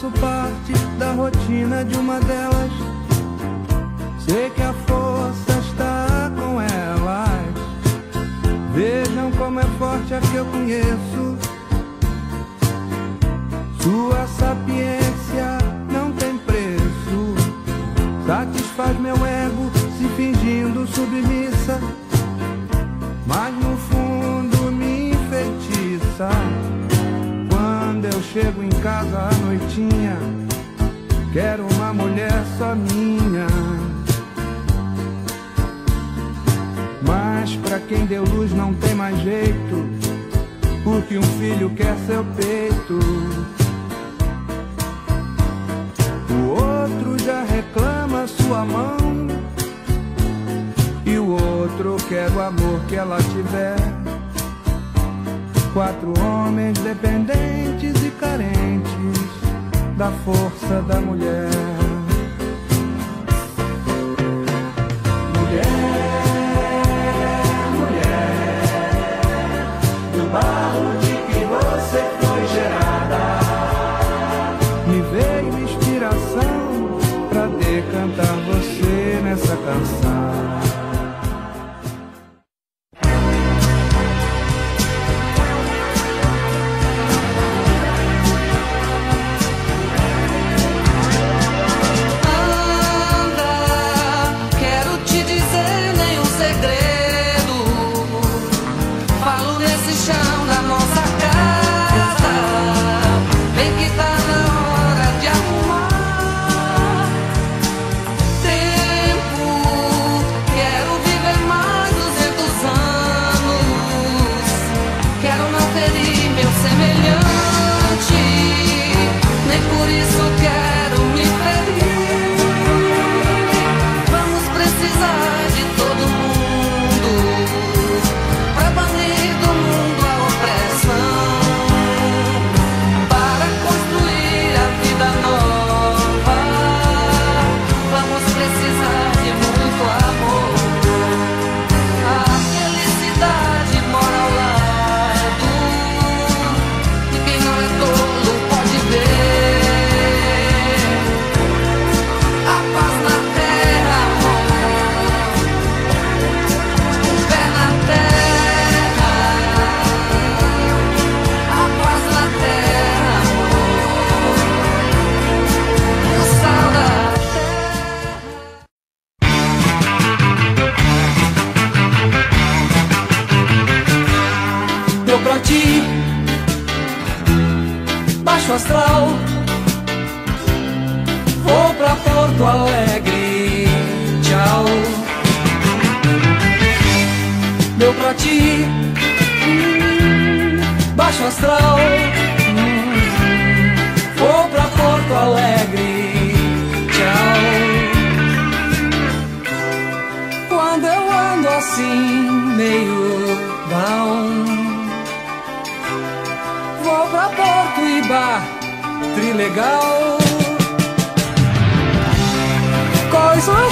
Faço parte da rotina de uma delas. Sei que a força está com elas. Vejam como é forte a que eu conheço. Sua sapiência não tem preço. Satisfaz meu ego se fingindo submissa. Mas no fundo me enfeitiça chego em casa à noitinha, quero uma mulher só minha. Mas pra quem deu luz não tem mais jeito, porque um filho quer seu peito. O outro já reclama sua mão, e o outro quer o amor que ela tiver. Quatro homens dependentes e carentes da força da mulher.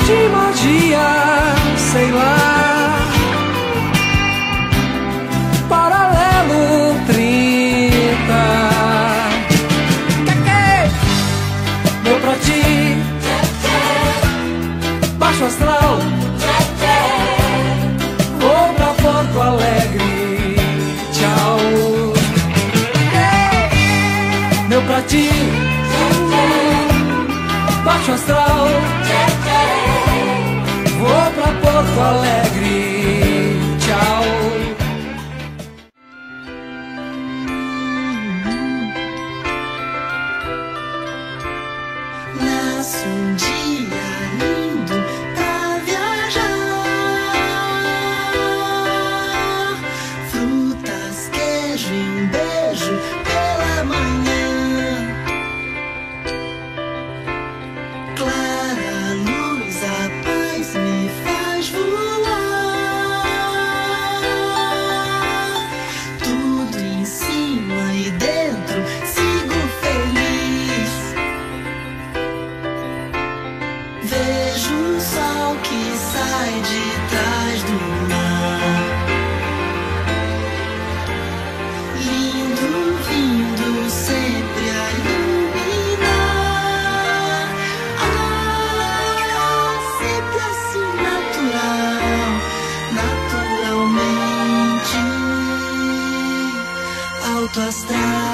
de magia, sei lá. autostrad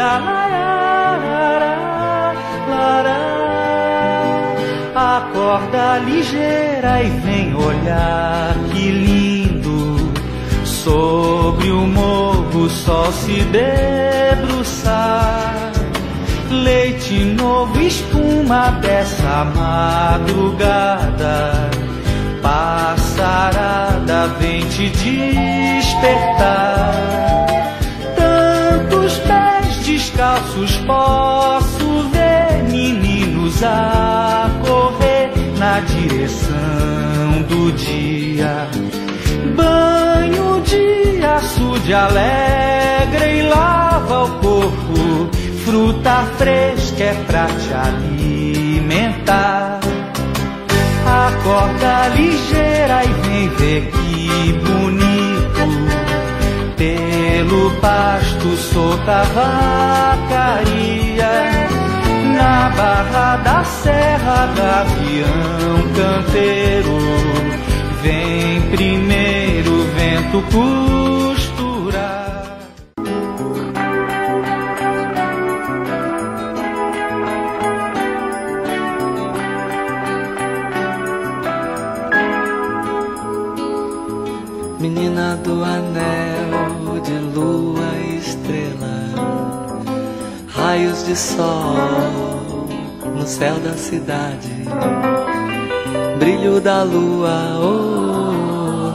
La Acorda ligeira e vem olhar que lindo. Sobre o morro sol se debruçar. Leite novo, espuma dessa madrugada. Passarada vem te despertar. Tantos pés descalços posso ver Meninos a dia Banho de açude alegre e lava o corpo Fruta fresca é pra te alimentar. Acorda ligeira e vem ver que bonito. Pelo pasto solta vacaria. Na barra da serra, gavião canteiro. Vem primeiro vento costurar. Menina do anel de lua e estrela, raios de sol no céu da cidade, brilho da lua, oh,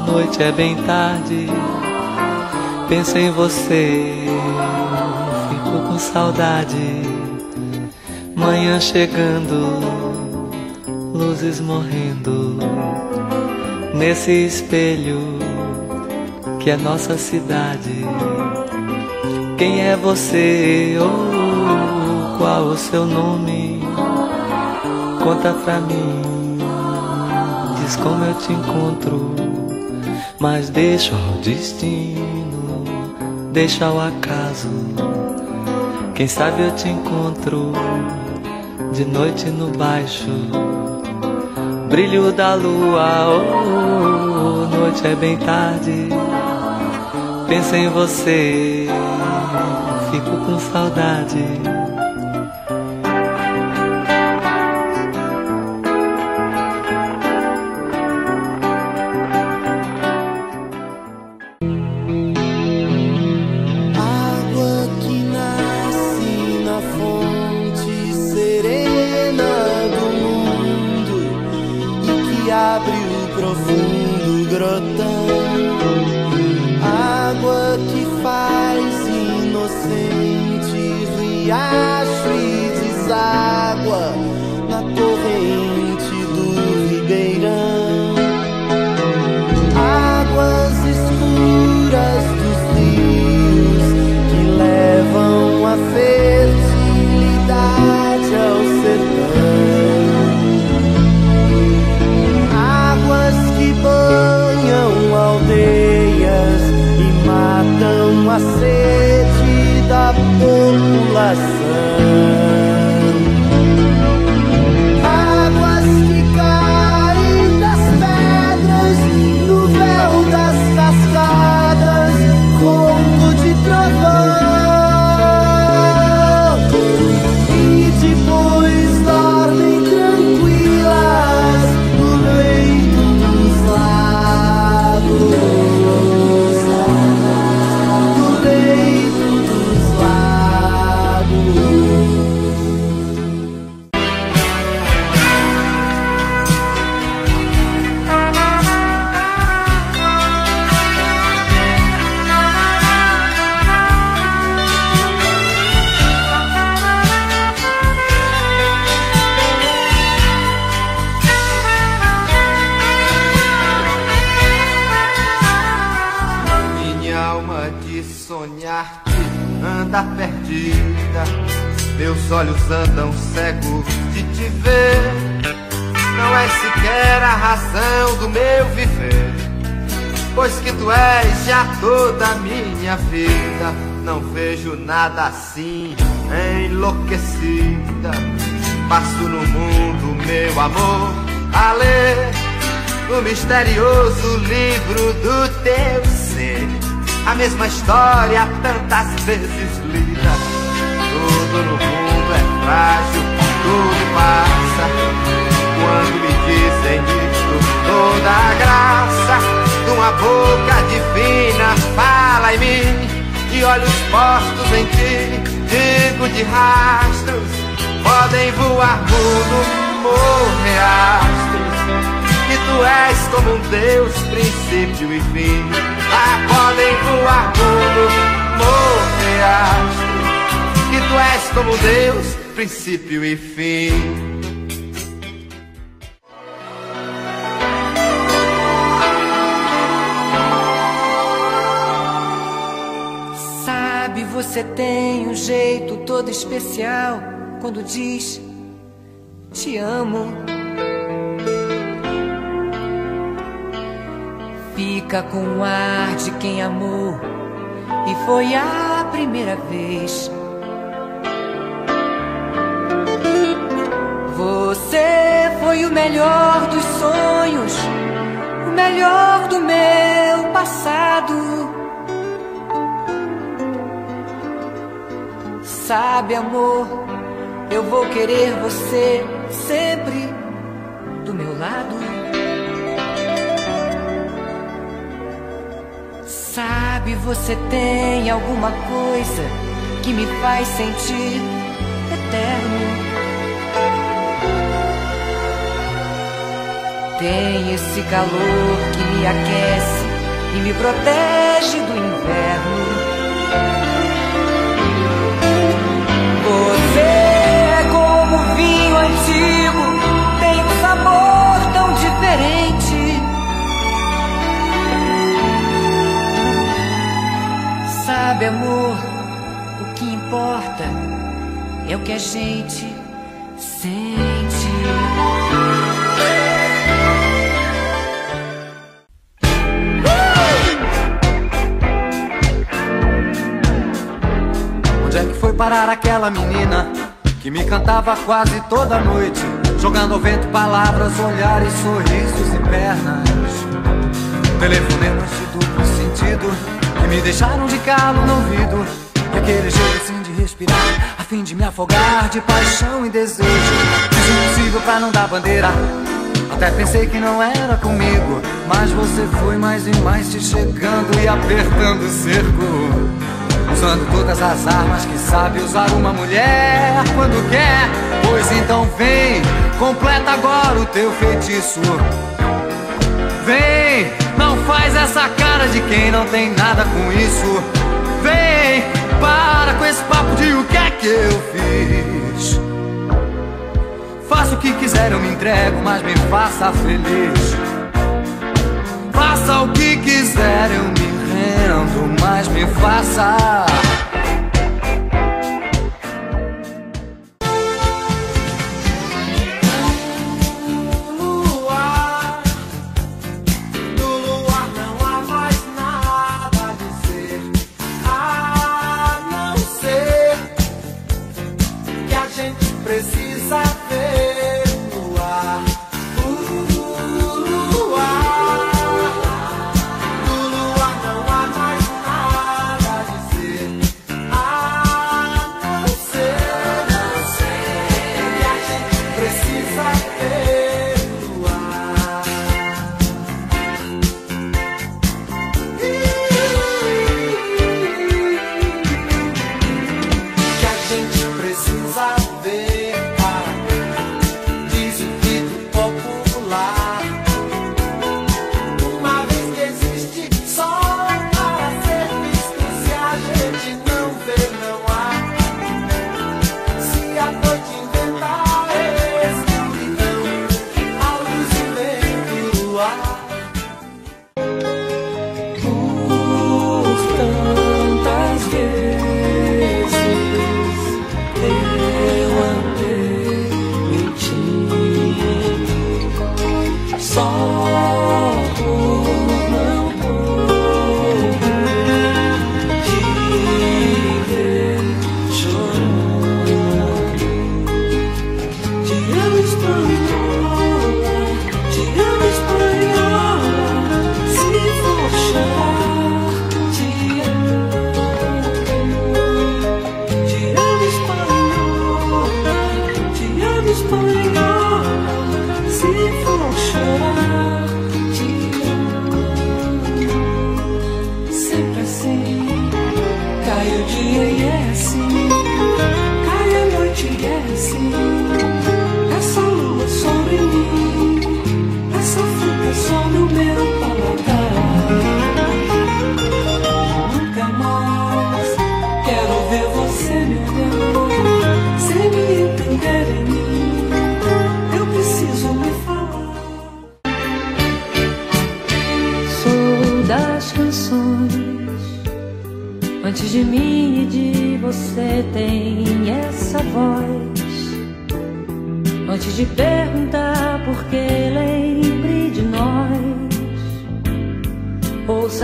noite é bem tarde. Penso em você, fico com saudade. Manhã chegando, luzes morrendo nesse espelho que é nossa cidade. Quem é você? Oh, qual o seu nome? Conta pra mim, diz como eu te encontro. Mas deixa o destino, deixa o acaso. Quem sabe eu te encontro de noite no baixo brilho da lua, oh, noite é bem tarde. Penso em você, fico com saudade. Profundo grotão. Água que faz inocente riacho e coração. Sonhar-te anda perdida. Meus olhos andam cegos de te ver. Não és sequer a razão do meu viver. Pois que tu és já toda a minha vida. Não vejo nada assim, enlouquecida. Passo no mundo, meu amor, a ler o misterioso livro do teu ser. A mesma história tantas vezes lida. Tudo no mundo é frágil, tudo passa. Quando me dizem isto, toda a graça de uma boca divina fala em mim e olhos postos em ti, digo de rastros, podem voar mundo, morrer astros, que tu és como um Deus, princípio e fim. Ah, podem voar morrer astros, que tu és como Deus, princípio e fim. Você tem um jeito todo especial quando diz te amo. Fica com o ar de quem amou e foi a primeira vez. Você foi o melhor dos sonhos, o melhor do meu passado. Sabe, amor, eu vou querer você sempre Sabe, você tem alguma coisa que me faz sentir eterno. Tem esse calor que me aquece e me protege do inverno. Sabe, amor, o que importa é o que a gente sente. Onde é que foi parar aquela menina que me cantava quase toda noite, jogando ao vento palavras, olhares, sorrisos e pernas? Telefonemas de duplo sentido que me deixaram de calo no ouvido. E aquele jeito assim de respirar, a fim de me afogar de paixão e desejo. Fiz o impossível pra não dar bandeira. Até pensei que não era comigo, mas você foi mais e mais te chegando e apertando o cerco. Usando todas as armas que sabe usar uma mulher quando quer. Pois então vem, completa agora o teu feitiço. Vem, faz essa cara de quem não tem nada com isso. Vem, para com esse papo de o que é que eu fiz. Faça o que quiser, eu me entrego, mas me faça feliz. Faça o que quiser, eu me rendo, mas me faça.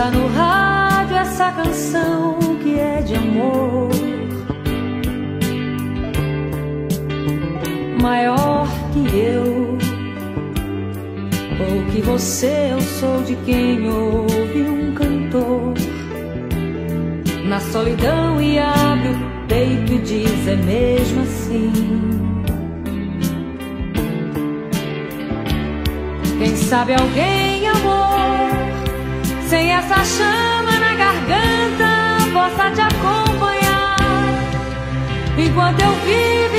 Ouça no rádio essa canção que é de amor. Maior que eu, ou que você, eu sou de quem ouve um cantor na solidão e abre o peito e diz: é mesmo assim. Quem sabe alguém, amor, sem essa chama na garganta, possa te acompanhar. Enquanto eu vivo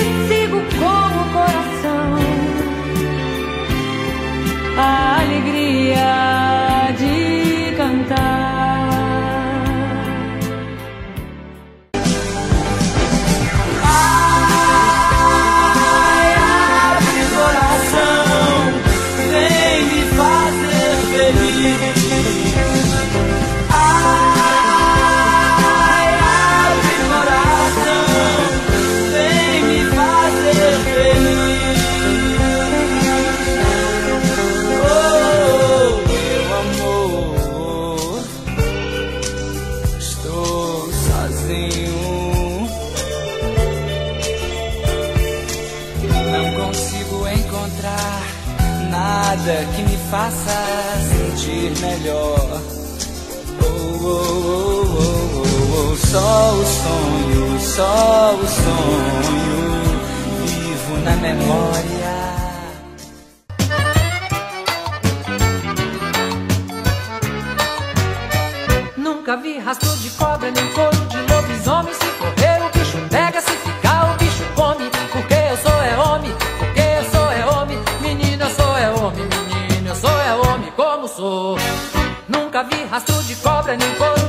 o sonho, só o sonho, vivo na memória. Nunca vi rastro de cobra nem couro de lobisomem. Se correr, o bicho pega, se ficar, o bicho come. Porque eu sou é homem, porque eu sou é homem. Menina, eu sou é homem, menina, eu sou é homem, como sou. Nunca vi rastro de cobra nem couro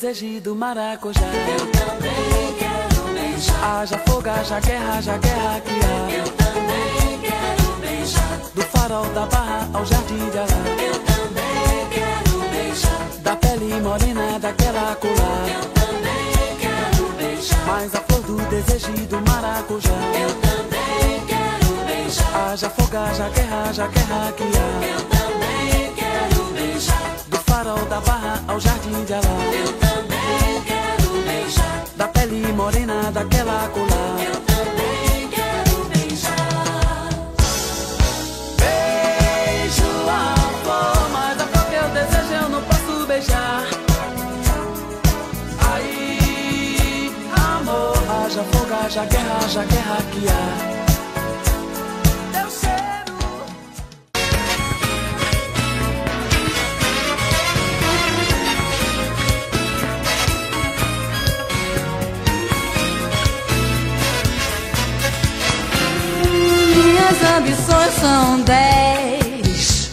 flor do maracujá. Eu também quero beijar. Haja fogo, haja guerra, haja guerra que há. Eu também quero beijar. Do farol da barra ao jardim de Alá. Eu também quero beijar. Da pele morena daquela colar. Eu também quero beijar. Mas a flor do desejo e do maracujá. Eu também quero beijar. Haja fogo, haja guerra, haja guerra que há. Eu também quero beijar. Farol da barra ao jardim de Alá. Eu também quero beijar. Da pele morena daquela colar. Eu também quero beijar. Beijo a flor, mas a flor que eu desejo eu não posso beijar. Aí, amor, haja fogo, haja guerra, haja guerra que há. São dez,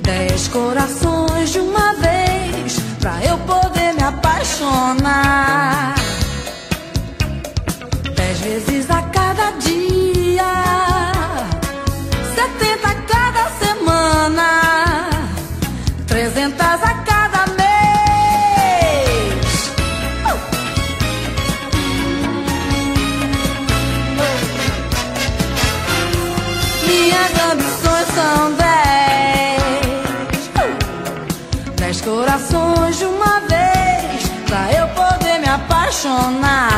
dez corações de uma vez, pra eu poder me apaixonar. Apaixonar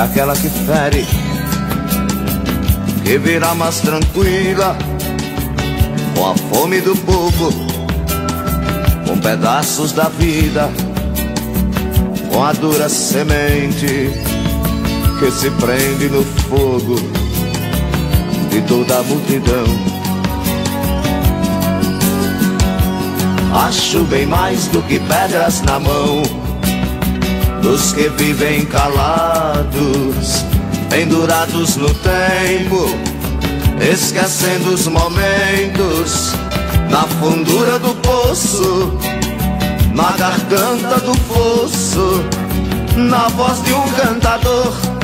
aquela que fere, que virá mais tranquila, com a fome do povo, com pedaços da vida, com a dura semente que se prende no fogo de toda a multidão. Acho bem mais do que pedras na mão dos que vivem calados, pendurados no tempo, esquecendo os momentos, na fundura do poço, na garganta do fosso, na voz de um cantador